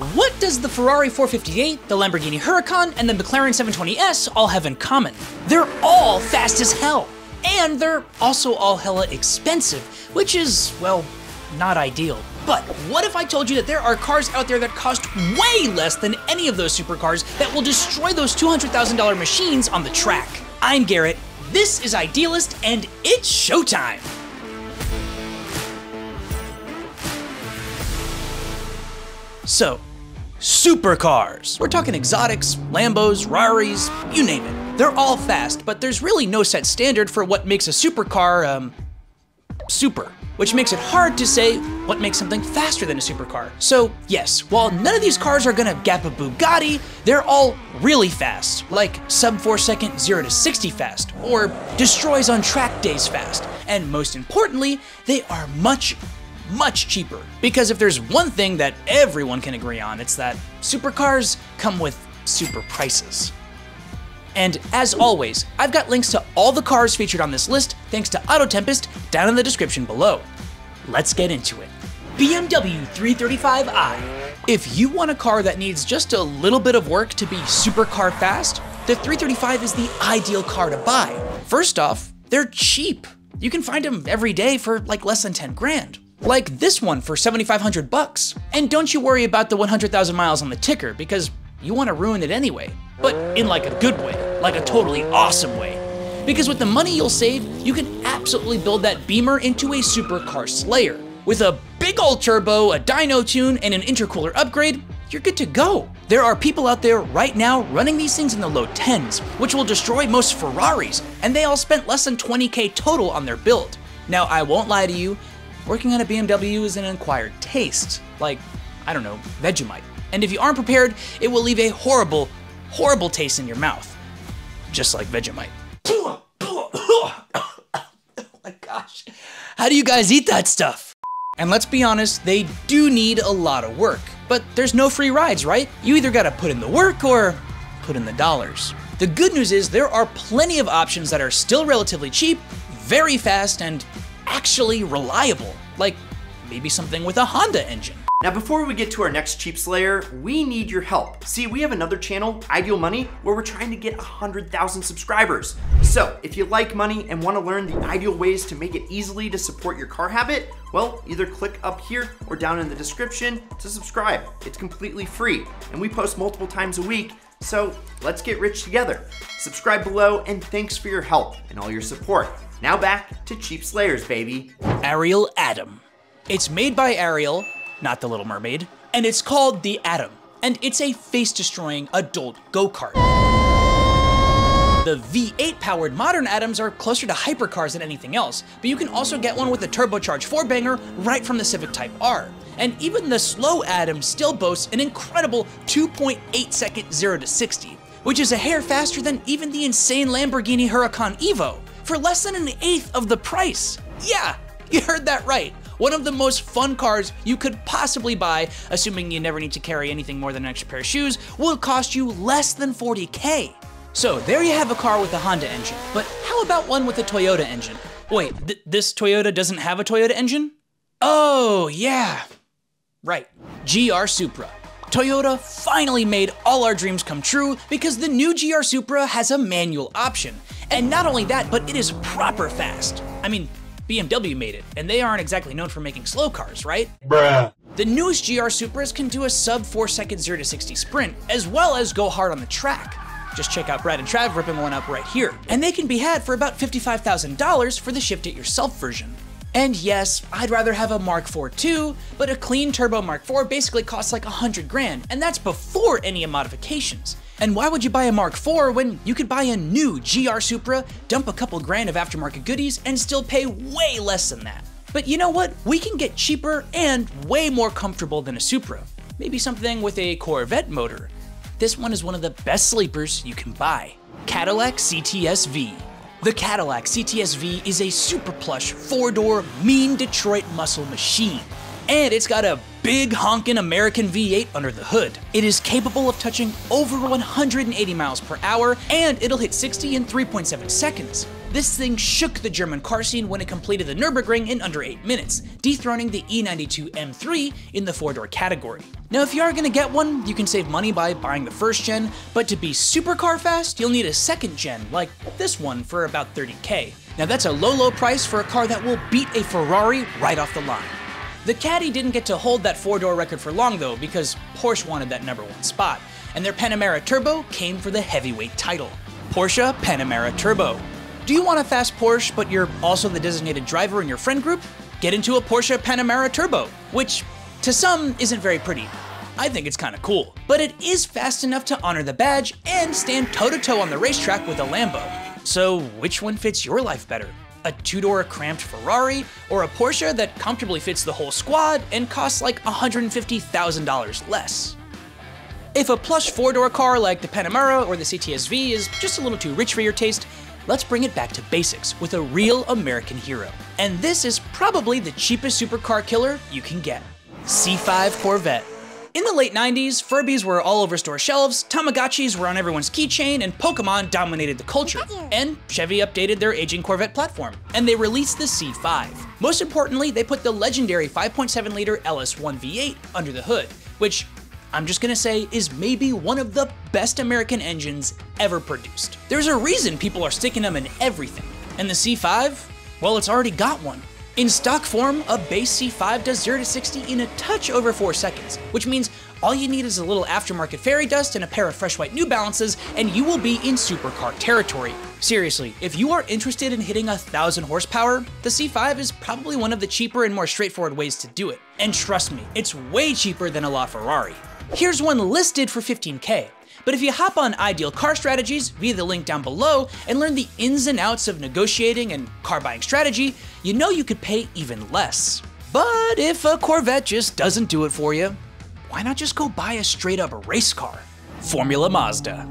What does the Ferrari 458, the Lamborghini Huracan, and the McLaren 720S all have in common? They're all fast as hell. And they're also all hella expensive, which is, well, not ideal. But what if I told you that there are cars out there that cost way less than any of those supercars that will destroy those $200,000 machines on the track? I'm Garrett, this is Idealist, and it's showtime! So, supercars. We're talking exotics, Lambos, Raris, you name it. They're all fast, but there's really no set standard for what makes a supercar, um, super which makes it hard to say what makes something faster than a supercar. So yes, while none of these cars are gonna gap a Bugatti, they're all really fast, like sub 4 second 0 to 60 fast, or destroys on track days fast. And most importantly, they are much, much cheaper. Because if there's one thing that everyone can agree on, it's that supercars come with super prices. And as always, I've got links to all the cars featured on this list thanks to AutoTempest down in the description below. Let's get into it. BMW 335i. If you want a car that needs just a little bit of work to be supercar fast, the 335 is the ideal car to buy. First off, they're cheap. You can find them every day for like less than 10 grand. Like this one for 7500 bucks. And don't you worry about the 100,000 miles on the ticker because you want to ruin it anyway but in like a good way, like a totally awesome way. Because with the money you'll save, you can absolutely build that Beamer into a supercar slayer. With a big old turbo, a dyno tune, and an intercooler upgrade, you're good to go. There are people out there right now running these things in the low 10s, which will destroy most Ferraris, and they all spent less than 20k total on their build. Now, I won't lie to you, working on a BMW is an acquired taste, like, I don't know, Vegemite. And if you aren't prepared, it will leave a horrible, horrible taste in your mouth, just like Vegemite. oh my gosh, how do you guys eat that stuff? And let's be honest, they do need a lot of work. But there's no free rides, right? You either gotta put in the work or put in the dollars. The good news is there are plenty of options that are still relatively cheap, very fast, and actually reliable. Like maybe something with a Honda engine. Now before we get to our next cheap slayer, we need your help. See, we have another channel, Ideal Money, where we're trying to get 100,000 subscribers. So if you like money and wanna learn the ideal ways to make it easily to support your car habit, well, either click up here or down in the description to subscribe. It's completely free, and we post multiple times a week, so let's get rich together. Subscribe below, and thanks for your help and all your support. Now back to Cheap Slayers, baby. Ariel Atom. It's made by Ariel, not the Little Mermaid, and it's called the Atom, and it's a face-destroying adult go-kart. The V8 powered modern Atoms are closer to hypercars than anything else, but you can also get one with a turbocharged four banger right from the Civic Type R. And even the slow Atom still boasts an incredible 2.8 second 0 to 60, which is a hair faster than even the insane Lamborghini Huracan Evo, for less than an eighth of the price. Yeah, you heard that right one of the most fun cars you could possibly buy, assuming you never need to carry anything more than an extra pair of shoes, will cost you less than 40k. So there you have a car with a Honda engine, but how about one with a Toyota engine? Wait, th this Toyota doesn't have a Toyota engine? Oh, yeah. Right, GR Supra. Toyota finally made all our dreams come true because the new GR Supra has a manual option. And not only that, but it is proper fast. I mean, BMW made it, and they aren't exactly known for making slow cars, right? Bruh. The newest GR Supras can do a sub 4 second 0 to 60 sprint, as well as go hard on the track. Just check out Brad and Trav ripping one up right here. And they can be had for about $55,000 for the shift it yourself version. And yes, I'd rather have a Mark IV too, but a clean turbo Mark IV basically costs like 100 grand, and that's before any modifications. And why would you buy a Mark IV when you could buy a new GR Supra, dump a couple grand of aftermarket goodies, and still pay way less than that? But you know what? We can get cheaper and way more comfortable than a Supra. Maybe something with a Corvette motor. This one is one of the best sleepers you can buy. Cadillac CTS-V. The Cadillac CTS-V is a super plush, four-door, mean Detroit muscle machine and it's got a big honkin' American V8 under the hood. It is capable of touching over 180 miles per hour, and it'll hit 60 in 3.7 seconds. This thing shook the German car scene when it completed the Nürburgring in under 8 minutes, dethroning the E92 M3 in the four-door category. Now if you are gonna get one, you can save money by buying the first gen, but to be supercar fast, you'll need a second gen, like this one for about 30k. Now that's a low low price for a car that will beat a Ferrari right off the line. The Caddy didn't get to hold that four-door record for long though, because Porsche wanted that number one spot, and their Panamera Turbo came for the heavyweight title. Porsche Panamera Turbo. Do you want a fast Porsche, but you're also the designated driver in your friend group? Get into a Porsche Panamera Turbo, which to some isn't very pretty. I think it's kinda cool. But it is fast enough to honor the badge and stand toe to toe on the racetrack with a Lambo. So which one fits your life better? A two-door cramped Ferrari, or a Porsche that comfortably fits the whole squad and costs like $150,000 less? If a plush four-door car like the Panamera or the CTSV is just a little too rich for your taste, let's bring it back to basics with a real American hero. And this is probably the cheapest supercar killer you can get. C5 Corvette. In the late 90s, Furbies were all over store shelves, Tamagotchis were on everyone's keychain, and Pokemon dominated the culture. And Chevy updated their aging Corvette platform, and they released the C5. Most importantly, they put the legendary 5.7 liter LS1 V8 under the hood, which I'm just gonna say is maybe one of the best American engines ever produced. There's a reason people are sticking them in everything. And the C5? Well, it's already got one. In stock form, a base C5 does 0 to 60 in a touch over 4 seconds, which means all you need is a little aftermarket fairy dust and a pair of fresh white New Balances, and you will be in supercar territory. Seriously, if you are interested in hitting a thousand horsepower, the C5 is probably one of the cheaper and more straightforward ways to do it. And trust me, it's way cheaper than a LaFerrari. Here's one listed for 15k. But if you hop on Ideal Car Strategies via the link down below and learn the ins and outs of negotiating and car buying strategy, you know you could pay even less. But if a Corvette just doesn't do it for you, why not just go buy a straight up race car? Formula Mazda.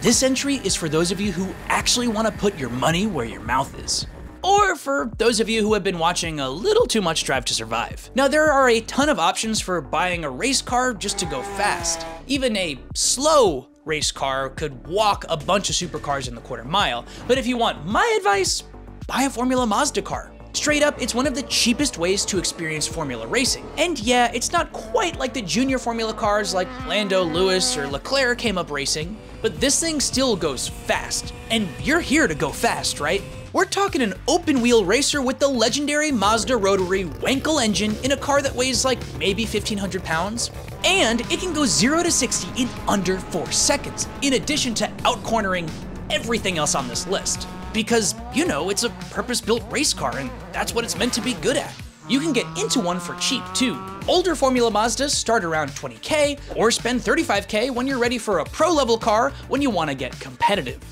This entry is for those of you who actually want to put your money where your mouth is or for those of you who have been watching a little too much Drive to Survive. Now, there are a ton of options for buying a race car just to go fast. Even a slow race car could walk a bunch of supercars in the quarter mile, but if you want my advice, buy a Formula Mazda car. Straight up, it's one of the cheapest ways to experience Formula racing. And yeah, it's not quite like the junior Formula cars like Lando, Lewis, or Leclerc came up racing, but this thing still goes fast. And you're here to go fast, right? We're talking an open wheel racer with the legendary Mazda rotary Wankel engine in a car that weighs like maybe 1500 pounds. And it can go 0 to 60 in under 4 seconds, in addition to outcornering everything else on this list. Because, you know, it's a purpose-built race car and that's what it's meant to be good at. You can get into one for cheap too. Older Formula Mazdas start around 20k, or spend 35k when you're ready for a pro level car when you want to get competitive.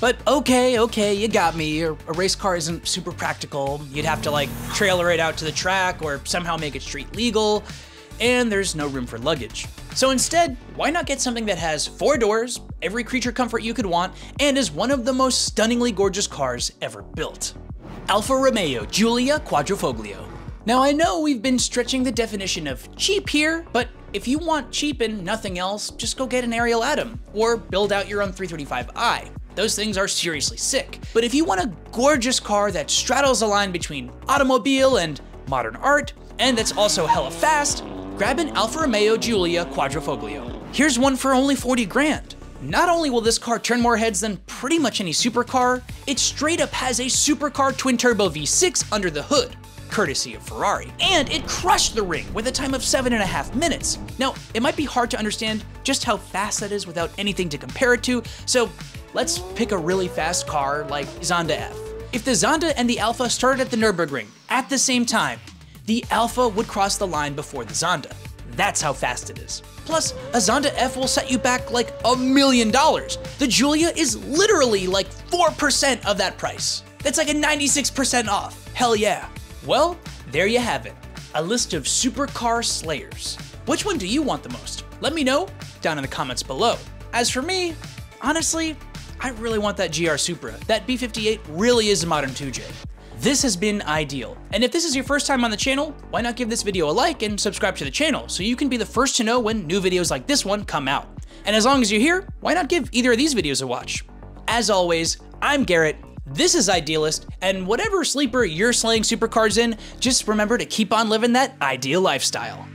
But okay, okay, you got me. A, race car isn't super practical. You'd have to like trailer it out to the track or somehow make it street legal, and there's no room for luggage. So instead, why not get something that has four doors, every creature comfort you could want, and is one of the most stunningly gorgeous cars ever built? Alfa Romeo Giulia Quadrifoglio. Now I know we've been stretching the definition of cheap here, but if you want cheap and nothing else, just go get an Ariel Atom, or build out your own 335i. Those things are seriously sick. But if you want a gorgeous car that straddles the line between automobile and modern art, and that's also hella fast, grab an Alfa Romeo Giulia Quadrifoglio. Here's one for only 40 grand. Not only will this car turn more heads than pretty much any supercar, it straight up has a supercar twin turbo V6 under the hood, courtesy of Ferrari. And it crushed the ring with a time of seven and a half minutes. Now, it might be hard to understand just how fast that is without anything to compare it to, so Let's pick a really fast car like Zonda F. If the Zonda and the Alfa started at the Nürburgring at the same time, the Alfa would cross the line before the Zonda. That's how fast it is. Plus, a Zonda F will set you back like a million dollars. The Giulia is literally like 4% of that price. That's like a 96% off. Hell yeah. Well, there you have it. A list of supercar slayers. Which one do you want the most? Let me know down in the comments below. As for me, honestly, I really want that GR Supra. That B58 really is a modern 2J. This has been Ideal, and if this is your first time on the channel, why not give this video a like and subscribe to the channel so you can be the first to know when new videos like this one come out. And as long as you're here, why not give either of these videos a watch? As always, I'm Garrett, This is Idealist, and whatever sleeper you're slaying supercars in, just remember to keep on living that ideal lifestyle.